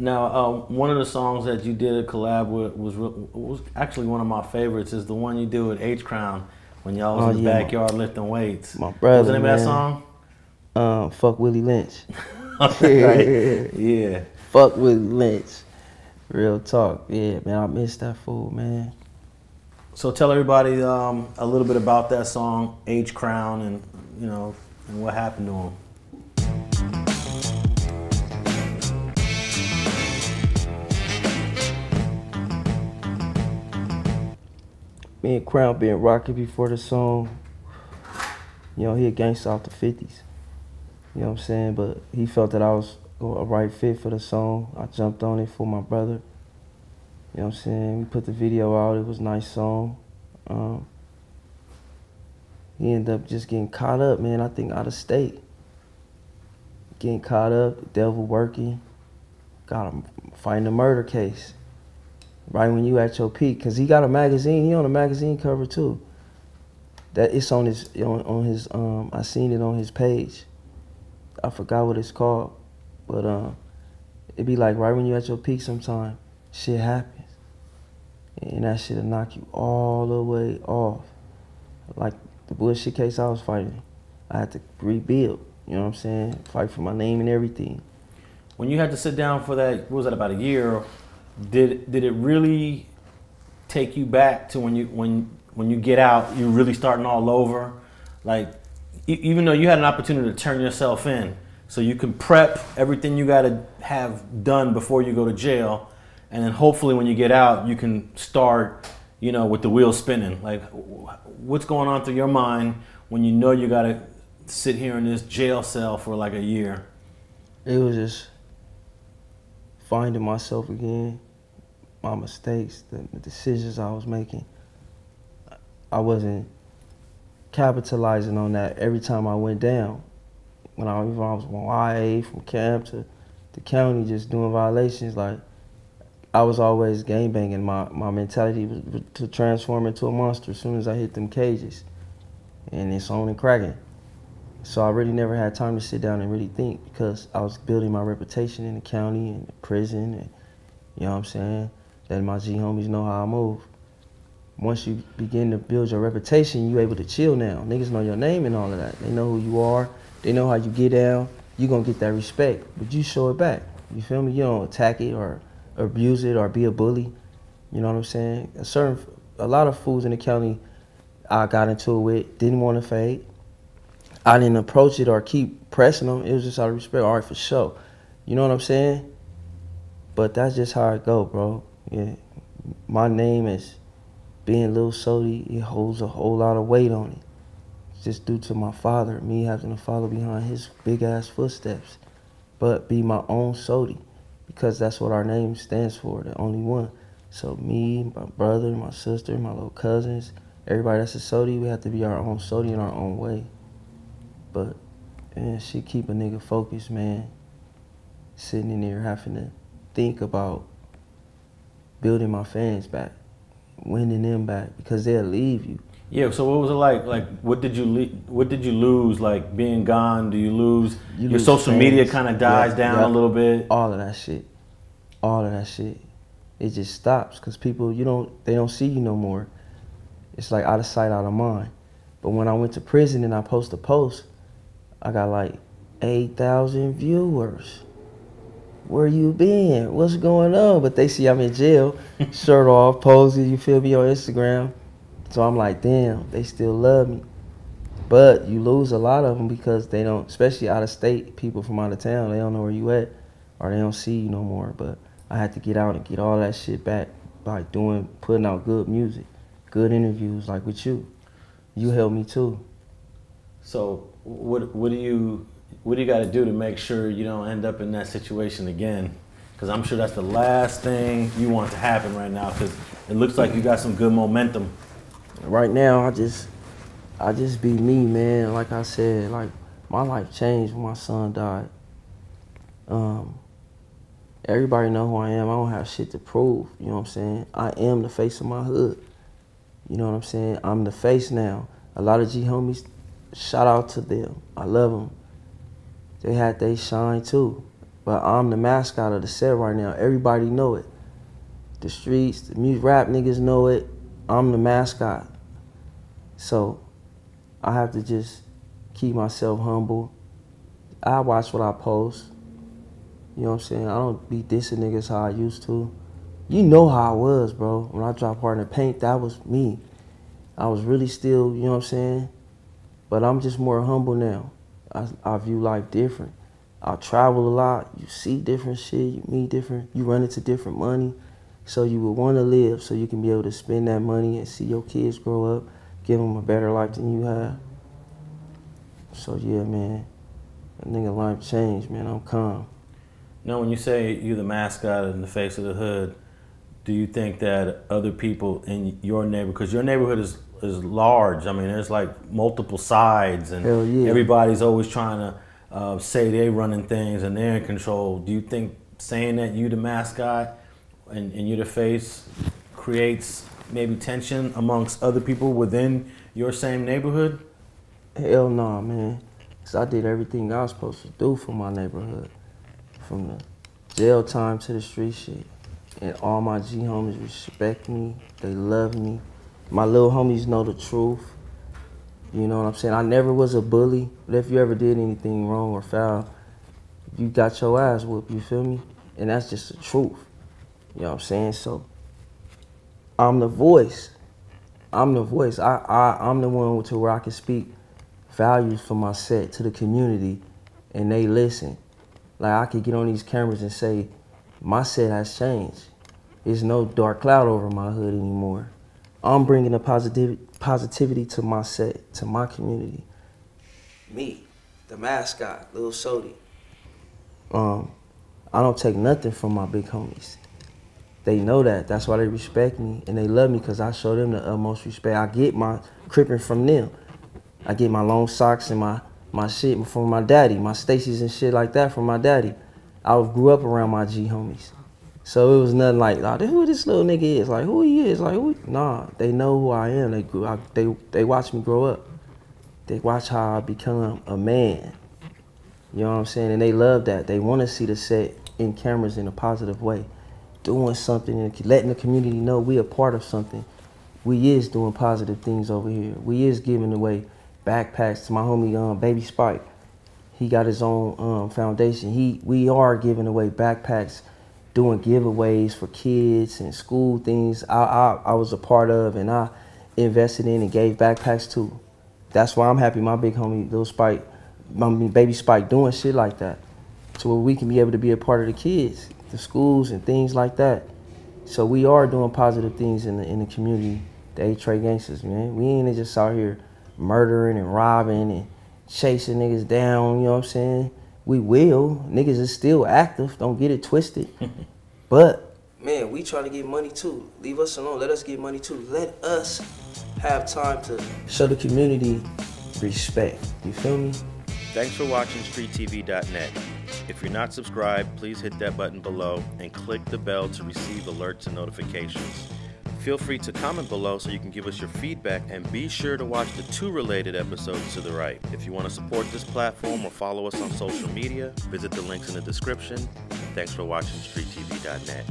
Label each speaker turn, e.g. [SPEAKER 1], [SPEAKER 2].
[SPEAKER 1] Now, uh, one of the songs that you did a collab with was was actually one of my favorites. Is the one you did with H Crown when y'all was
[SPEAKER 2] Oh,
[SPEAKER 1] in the
[SPEAKER 2] yeah, my-
[SPEAKER 1] backyard lifting weights.
[SPEAKER 2] my
[SPEAKER 1] What's the
[SPEAKER 2] brother,
[SPEAKER 1] name of that song?
[SPEAKER 2] Um, fuck Willie Lynch.
[SPEAKER 1] right. Yeah.
[SPEAKER 2] Fuck Willie Lynch. Real talk. Yeah, man, I miss that fool, man.
[SPEAKER 1] So tell everybody um, a little bit about that song, H Crown, and you know, and what happened to him.
[SPEAKER 2] Me and Crown been rocking before the song. You know, he a gangsta off the 50s. You know what I'm saying? But he felt that I was a right fit for the song. I jumped on it for my brother. You know what I'm saying? We put the video out. It was a nice song. Um, he ended up just getting caught up, man. I think out of state. Getting caught up, devil working. Got him fighting a murder case. Right when you at your peak, cause he got a magazine. He on a magazine cover too. That it's on his on, on his um. I seen it on his page. I forgot what it's called, but um, it be like right when you at your peak. Sometime shit happens, and that shit'll knock you all the way off. Like the bullshit case I was fighting, I had to rebuild. You know what I'm saying? Fight for my name and everything.
[SPEAKER 1] When you had to sit down for that, what was that about a year? Did did it really take you back to when you when when you get out, you're really starting all over? Like even though you had an opportunity to turn yourself in, so you can prep everything you got to have done before you go to jail, and then hopefully when you get out, you can start, you know, with the wheels spinning. Like what's going on through your mind when you know you got to sit here in this jail cell for like a year?
[SPEAKER 2] it was just finding myself again, my mistakes, the, decisions I was making. I wasn't capitalizing on that every time I went down. When I, even I was on YA from camp to the county, just doing violations, like I was always gang banging. My my mentality was was to transform into a monster as soon as I hit them cages, and it's on and cracking. So I really never had time to sit down and really think because I was building my reputation in the county and the prison and you know what I'm saying? Letting my G homies know how I move. Once you begin to build your reputation, you able to chill now. Niggas know your name and all of that. They know who you are. They know how you get down. You gonna get that respect, but you show it back. You feel me? You don't attack it or abuse it or be a bully. You know what I'm saying? A certain, a lot of fools in the county, I got into it with, didn't want to fade. I didn't approach it or keep pressing them. It was just out of respect. All right, for sure. You know what I'm saying? But that's just how it go, bro. Yeah. My name is being Lil Sodi. It holds a whole lot of weight on it. Just due to my father, me having to follow behind his big ass footsteps. But be my own Sodi. Because that's what our name stands for, the only one. So me, my brother, my sister, my little cousins, everybody that's a Sodi, we have to be our own Sodi in our own way. But man, shit keep a nigga focused, man. Sitting in there having to think about building my fans back, winning them back, because they'll leave you.
[SPEAKER 1] Yeah. So what was it like? Like, what did you le- what did you lose? Like being gone, do you lose
[SPEAKER 2] You
[SPEAKER 1] your
[SPEAKER 2] lose
[SPEAKER 1] social media? Kind of dies
[SPEAKER 2] Yeah,
[SPEAKER 1] down
[SPEAKER 2] yeah.
[SPEAKER 1] a little bit.
[SPEAKER 2] All of that shit, all of that shit, it just stops because people, you don't, they don't see you no more. It's like out of sight, out of mind. But when I went to prison and I post a post, I got like eight thousand viewers. Where you been? What's going on? But they see I'm in jail, shirt off, posing. You feel me on Instagram? So I'm like, damn, they still love me. But you lose a lot of them because they don't, especially out of state people from out of town. They don't know where you at, or they don't see you no more. But I had to get out and get all that shit back by doing, putting out good music, good interviews like with you. You helped me too.
[SPEAKER 1] So what what do you what do you got to do to make sure you don't end up in that situation again? Because I'm sure that's the last thing you want to happen right now. Because it looks like you got some good momentum.
[SPEAKER 2] right now I just I just be me, man. Like I said, like my life changed when my son died. Um everybody know who I am. I don't have shit to prove, you know what I'm saying? I am the face of my hood. You know what I'm saying? I'm the face now. A lot of G homies shout out to them. I love them. They had they shine too. but I'm the mascot of the set right now. Everybody know it. The streets, the music rap niggas know it. I'm the mascot. So I have to just keep myself humble. I watch what I post. You know what I'm saying? I don't be dissing niggas how I used to. You know how I was, bro. When I dropped hard in the paint, that was me. I was really still, you know what I'm saying? But I'm just more humble now. I, I view life different. I travel a lot. You see different shit. You meet different. You run into different money. So you would want to live so you can be able to spend that money and see your kids grow up, give them a better life than you have. So yeah, man, that nigga life changed, man. I'm calm.
[SPEAKER 1] Now, when you say you're the mascot and the face of the hood, do you think that other people in your neighborhood, because your neighborhood is is large. I mean, there's like multiple sides, and
[SPEAKER 2] yeah.
[SPEAKER 1] everybody's always trying to uh, say they're running things and they're in control. Do you think saying that you the mascot and, and you the face creates maybe tension amongst other people within your same neighborhood?
[SPEAKER 2] Hell no, man. Cause I did everything I was supposed to do for my neighborhood. From the jail time to the street shit. And all my G homies respect me. They love me. My little homies know the truth. You know what I'm saying? I never was a bully, but if you ever did anything wrong or foul, you got your ass whooped, you feel me? And that's just the truth. You know what I'm saying? So I'm the voice. I'm the voice. I, I I'm the one to where I can speak values for my set to the community and they listen. Like I could get on these cameras and say, my set has changed. There's no dark cloud over my hood anymore. I'm bringing the positivity positivity to my set, to my community. Me, the mascot, Lil Sodi. Um, I don't take nothing from my big homies. They know that. That's why they respect me and they love me because I show them the utmost respect. I get my cripping from them. I get my long socks and my, my shit from my daddy, my Stacy's and shit like that from my daddy. I grew up around my G homies. So it was nothing like, oh, who this little nigga is? Like, who he is? Like, who? Nah, they know who I am. They grew, I, they they watch me grow up. They watch how I become a man. You know what I'm saying? And they love that. They want to see the set in cameras in a positive way, doing something and letting the community know we a part of something. We is doing positive things over here. We is giving away backpacks to my homie um, Baby Spike. He got his own um, foundation. He we are giving away backpacks doing giveaways for kids and school things I, I, I was a part of and I invested in and gave backpacks to. That's why I'm happy my big homie Lil Spike, my baby Spike doing shit like that. So we can be able to be a part of the kids, the schools and things like that. So we are doing positive things in the in the community, the Eight Tray gangsters, man. We ain't just out here murdering and robbing and chasing niggas down, you know what I'm saying? we will. Niggas is still active. Don't get it twisted. but man, we trying to get money too. Leave us alone. Let us get money too. Let us have time to show the community respect. You feel me?
[SPEAKER 1] Thanks for watching StreetTV.net. If you're not subscribed, please hit that button below and click the bell to receive alerts and notifications. Feel free to comment below so you can give us your feedback and be sure to watch the two related episodes to the right. If you want to support this platform or follow us on social media, visit the links in the description. Thanks for watching StreetTV.net.